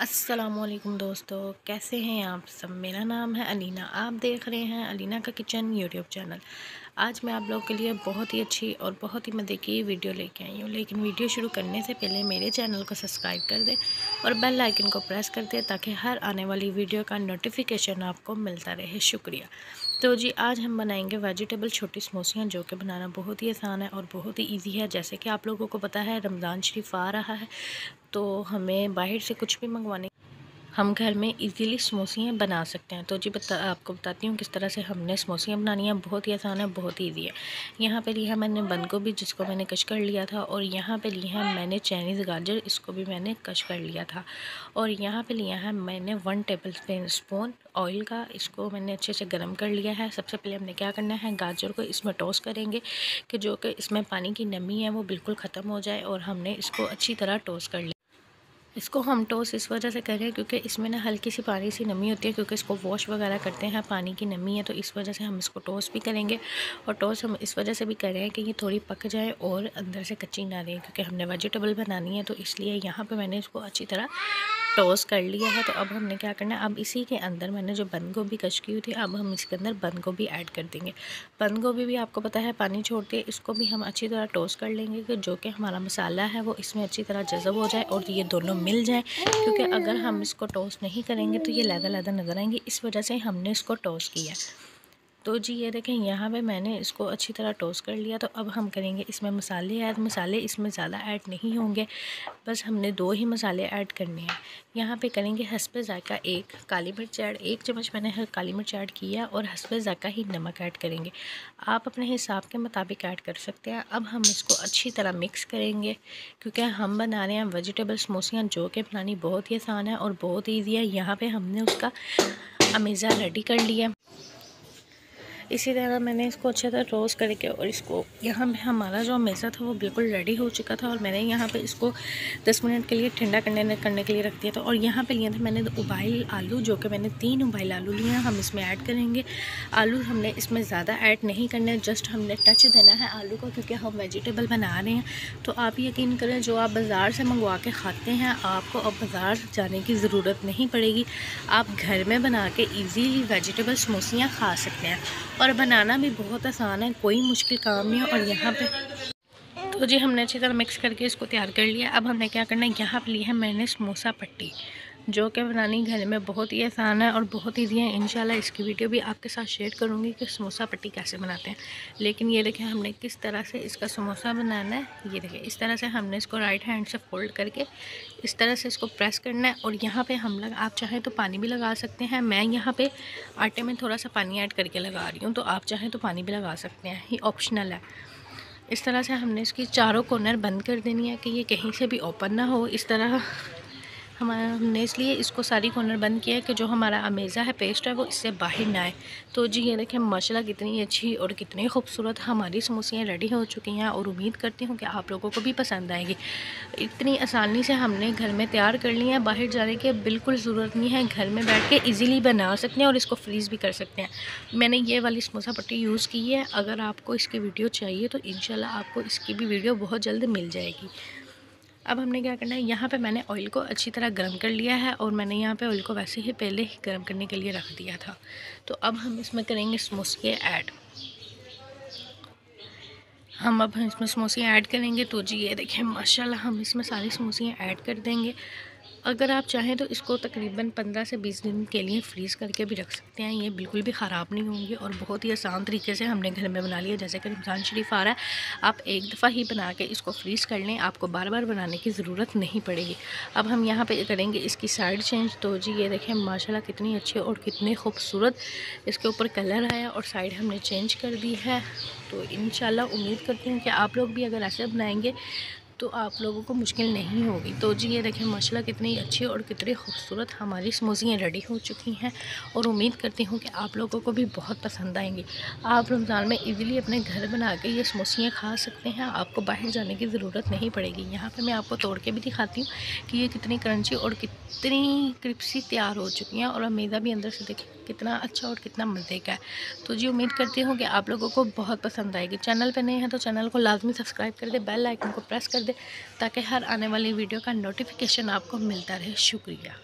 असलकुम दोस्तों, कैसे हैं आप सब? मेरा नाम है अलीना। आप देख रहे हैं अलीना का किचन यूट्यूब चैनल। आज मैं आप लोगों के लिए बहुत ही अच्छी और बहुत ही मज़े की वीडियो लेके आई हूँ। लेकिन वीडियो शुरू करने से पहले मेरे चैनल को सब्सक्राइब कर दें और बेल आइकन को प्रेस कर दें ताकि हर आने वाली वीडियो का नोटिफिकेशन आपको मिलता रहे। शुक्रिया। तो जी, आज हम बनाएँगे वेजिटेबल छोटी समोसियाँ जो कि बनाना बहुत ही आसान है और बहुत ही ईजी है। जैसे कि आप लोगों को पता है, रमज़ान शरीफ आ रहा है तो हमें बाहर से कुछ भी मंगवाने हम घर में इजीली समोसियाँ बना सकते हैं। तो जी बता, आपको बताती हूँ किस तरह से हमने समोसियाँ बनानी है। बहुत ही आसान है, बहुत ही ईजी है। यहाँ पे लिया है मैंने बंद गोभी, जिसको मैंने कश कर लिया था, और यहाँ पे लिया है मैंने चाइनीज़ गाजर, इसको भी मैंने कश कर लिया था। और यहाँ पे लिया है मैंने वन टेबल स्पून ऑयल का, इसको मैंने अच्छे से गर्म कर लिया है। सबसे पहले हमने क्या करना है, गाजर को इसमें टोस करेंगे कि जो कि इसमें पानी की नमी है, वो बिल्कुल ख़त्म हो जाए, और हमने इसको अच्छी तरह टोस कर लिया। इसको हम टोस इस वजह से कर रहे हैं क्योंकि इसमें ना हल्की सी पानी सी नमी होती है क्योंकि इसको वॉश वगैरह करते हैं, पानी की नमी है तो इस वजह से हम इसको टोस भी करेंगे। और टोस हम इस वजह से भी कर रहे हैं कि ये थोड़ी पक जाए और अंदर से कच्ची ना रहे, क्योंकि हमने वेजिटेबल बनानी है तो इसलिए यहाँ पर मैंने इसको अच्छी तरह टॉस कर लिया है तो अब हमने क्या करना है? अब इसी के अंदर मैंने जो बंद गोभी कश की हुई थी, अब हम इसके अंदर बंद गोभी ऐड कर देंगे। बंद गोभी भी आपको पता है पानी छोड़ती है इसको भी हम अच्छी तरह टॉस कर लेंगे कि जो कि हमारा मसाला है, वो इसमें अच्छी तरह जज़ब हो जाए और ये दोनों मिल जाए। क्योंकि अगर हम इसको टॉस नहीं करेंगे तो ये लहदा लहदा नज़र आएँगे, इस वजह से हमने इसको टॉस किया। तो जी, ये देखें, यहाँ पे मैंने इसको अच्छी तरह टोस्ट कर लिया तो अब हम करेंगे इसमें मसाले ऐड मसाले इसमें ज़्यादा ऐड नहीं होंगे, बस हमने दो ही मसाले ऐड करने हैं। यहाँ पे करेंगे हंसपे ज़ायका एक, काली मिर्च ऐड एक चम्मच मैंने काली मिर्च ऐड किया और हंसपे ज़ायका ही नमक ऐड करेंगे। आप अपने हिसाब के मुताबिक ऐड कर सकते हैं। अब हम इसको अच्छी तरह मिक्स करेंगे, क्योंकि हम बना रहे हैं वेजिटेबल समोसियाँ जो कि बनानी बहुत ही आसान है और बहुत ईजी है। यहाँ पर हमने उसका अमेज़ा रेडी कर लिया। इसी तरह मैंने इसको अच्छे तरह रोस्ट करके और इसको यहाँ पे हमारा जो मेज़ा था वो बिल्कुल रेडी हो चुका था और मैंने यहाँ पे इसको 10 मिनट के लिए ठंडा करने करने के लिए रख दिया था और यहाँ पे लिया था मैंने उबाइल आलू, जो कि मैंने तीन उबाइल आलू लिए हैं। हम इसमें ऐड करेंगे। आलू हमने इसमें ज़्यादा ऐड नहीं करना है जस्ट हमने टच देना है आलू को क्योंकि हम वेजिटेबल बना रहे हैं। तो आप यकीन करें, जो आप बाज़ार से मंगवा के खाते हैं, आपको अब बाज़ार जाने की ज़रूरत नहीं पड़ेगी। आप घर में बना के ईजीली वेजिटेबल समोसियाँ खा सकते हैं। और बनाना भी बहुत आसान है, कोई मुश्किल काम नहीं है और यहाँ पे तो जी हमने अच्छी तरह मिक्स करके इसको तैयार कर लिया। अब हमने क्या करना है, यहाँ पर लिया है मैंने समोसा पट्टी। जो कि बनानी घर में बहुत ही आसान है और बहुत ईजी है इन इसकी वीडियो भी आपके साथ शेयर करूँगी कि समोसा पट्टी कैसे बनाते हैं। लेकिन ये देखें हमने किस तरह से इसका समोसा बनाना है। ये देखें इस तरह से हमने इसको राइट हैंड से फोल्ड करके इस तरह से इसको प्रेस करना है और यहाँ पे हम लग, आप चाहें तो पानी भी लगा सकते हैं। मैं यहाँ पे आटे में थोड़ा सा पानी ऐड करके लगा रही हूँ तो आप चाहें तो पानी भी लगा सकते हैं। ये ऑप्शनल है। इस तरह से हमने इसकी चारों कॉर्नर बंद कर देनी है कि ये कहीं से भी ओपन ना हो। इस तरह हमने इसलिए इसको सारी कॉर्नर बंद किया है कि जो हमारा अमेज़ा है पेस्ट है, वो इससे बाहर ना आए। तो जी ये देखें, माशाल्लाह कितनी अच्छी और कितनी खूबसूरत हमारी समोसियाँ रेडी हो चुकी हैं और उम्मीद करती हूँ कि आप लोगों को भी पसंद आएगी। इतनी आसानी से हमने घर में तैयार कर ली है, बाहर जाने की बिल्कुल ज़रूरत नहीं है। घर में बैठ के ईज़िली बना सकते हैं और इसको फ्रीज़ भी कर सकते हैं। मैंने ये वाली समोसा पट्टी यूज़ की है। अगर आपको इसकी वीडियो चाहिए तो इन आपको इसकी भी वीडियो बहुत जल्द मिल जाएगी। अब हमने क्या करना है? यहाँ पे मैंने ऑयल को अच्छी तरह गर्म कर लिया है और मैंने यहाँ पे ऑयल को वैसे ही पहले ही गर्म करने के लिए रख दिया था। तो अब हम इसमें करेंगे समोसे ऐड। हम अब इसमें समोसे ऐड करेंगे। तो जी, ये देखें माशाल्लाह, हम इसमें सारी समोसियाँ ऐड कर देंगे। अगर आप चाहें तो इसको तकरीबन पंद्रह से बीस दिन के लिए फ्रीज़ करके भी रख सकते हैं। ये बिल्कुल भी ख़राब नहीं होंगे और बहुत ही आसान तरीके से हमने घर में बना लिया। जैसे कि रमज़ान शरीफ आ रहा है, आप एक दफ़ा ही बना के इसको फ्रीज़ कर लें, आपको बार बार बनाने की ज़रूरत नहीं पड़ेगी। अब हम यहाँ पे करेंगे इसकी साइड चेंज तो जी, ये देखें, माशाल्लाह कितनी अच्छी और कितनी खूबसूरत इसके ऊपर कलर आया और साइड हमने चेंज कर दी है। तो इन उम्मीद करती हूँ कि आप लोग भी अगर ऐसे बनाएँगे तो आप लोगों को मुश्किल नहीं होगी। तो जी, ये देखें माशाल्लाह कितनी अच्छी और कितनी खूबसूरत हमारी समोसियाँ रेडी हो चुकी हैं और उम्मीद करती हूँ कि आप लोगों को भी बहुत पसंद आएँगी। आप रमज़ान में इजीली अपने घर बना के ये समोसियाँ खा सकते हैं, आपको बाहर जाने की ज़रूरत नहीं पड़ेगी। यहाँ पर मैं आपको तोड़ के भी दिखाती हूँ कि ये कितनी क्रंची और कितनी क्रिप्सी तैयार हो चुकी हैं और मैदा भी अंदर से देखें, कितना अच्छा और कितना मज़े का है। तो जी, उम्मीद करती हूँ कि आप लोगों को बहुत पसंद आएगी। चैनल पर नहीं है तो चैनल को लाजमी सब्सक्राइब कर दे, बेल आइकन को प्रेस कर दें ताकि हर आने वाली वीडियो का नोटिफिकेशन आपको मिलता रहे। शुक्रिया।